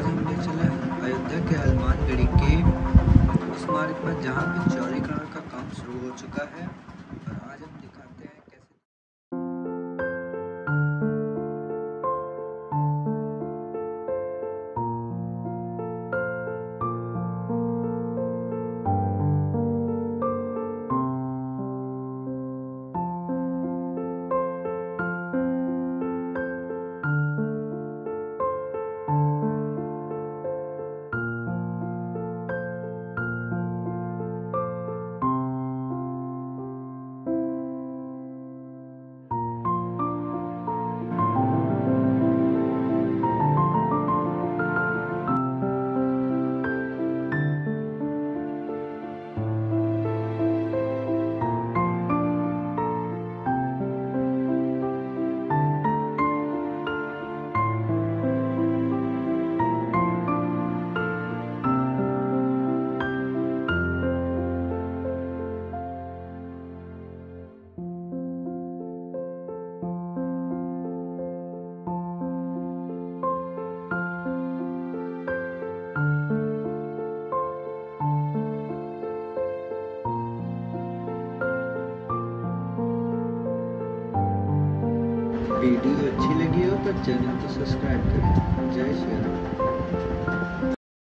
आज हम ले चले अयोध्या के हनुमानगढ़ी के स्मारक पर, जहाँ पे चौड़ीकरण का काम शुरू हो चुका है। वीडियो अच्छी लगी हो तो चैनल को सब्सक्राइब करें।